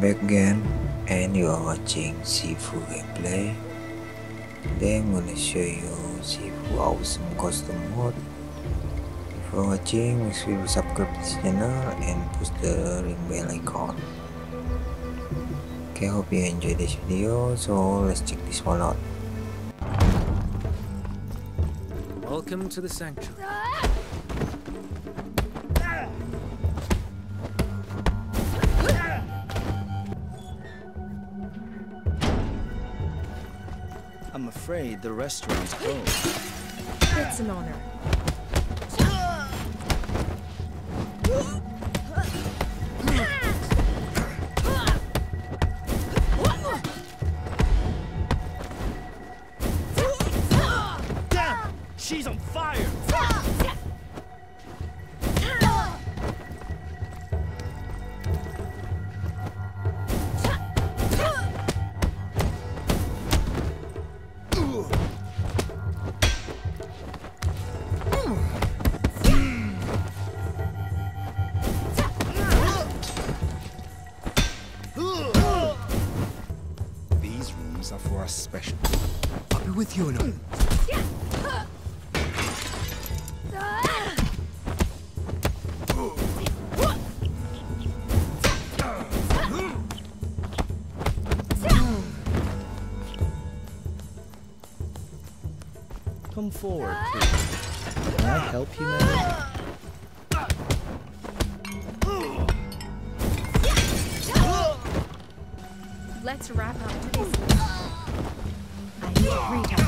back again and you are watching Sifu gameplay. Today I'm gonna show you Sifu awesome custom mode. If watching make sure you subscribe to this channel and push the ring bell icon. Okay hope you enjoy this video so let's check this one out. Welcome to the sanctuary. Afraid the restaurant's closed. It's an honor. I'll be with you in a Come forward, please. Can I help you, madam? Let's wrap up this. I need a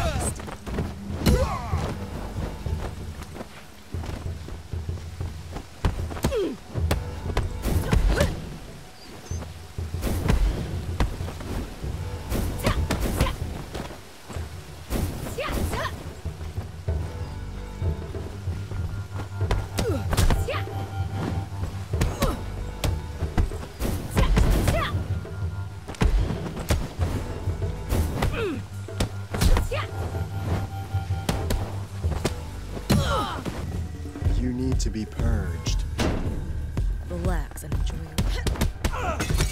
You need to be purged. Relax and enjoy your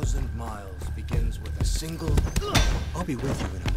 thousand miles begins with a single. I'll be with you in a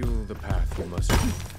reveal the path you must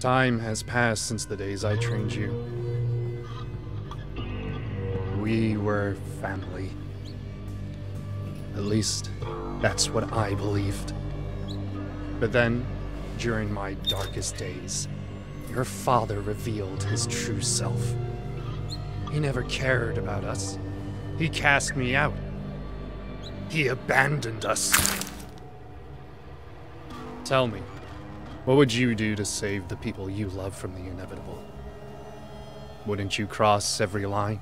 Time has passed since the days I trained you. We were family. At least, that's what I believed. But then, during my darkest days, your father revealed his true self. He never cared about us. He cast me out. He abandoned us. Tell me, what would you do to save the people you love from the inevitable? Wouldn't you cross every line?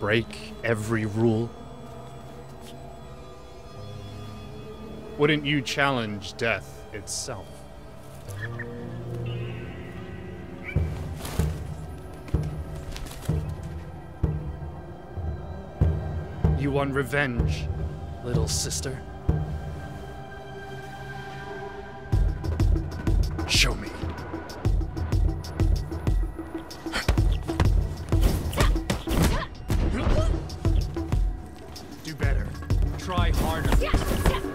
Break every rule? Wouldn't you challenge death itself? You want revenge, little sister? Try harder. Come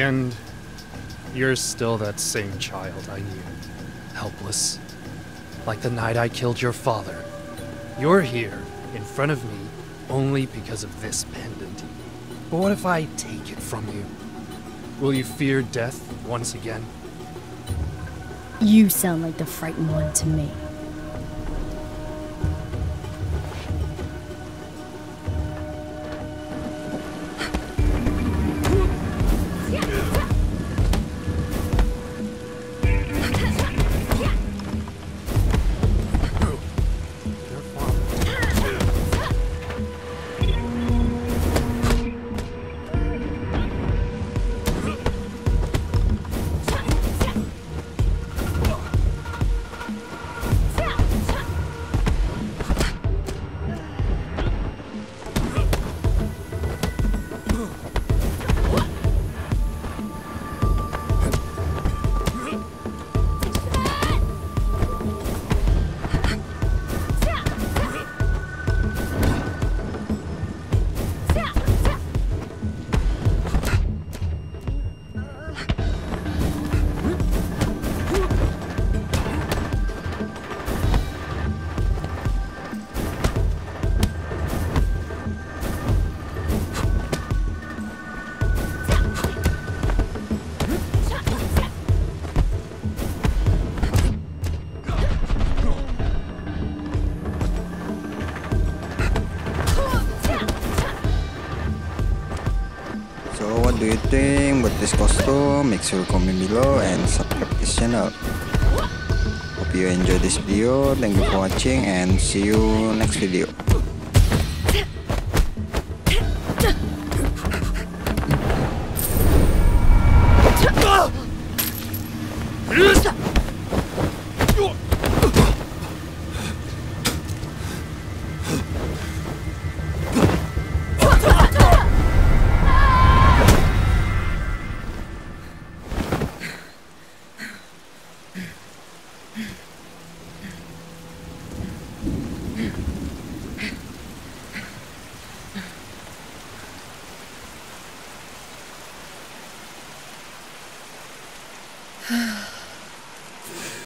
the end, you're still that same child I knew. Helpless. Like the night I killed your father. You're here, in front of me, only because of this pendant. But what if I take it from you? Will you fear death once again? You sound like the frightened one to me. Custom buat this costume, make sure to comment below and subscribe this channel. Hope you enjoy this video. Thank you for watching and see you next video.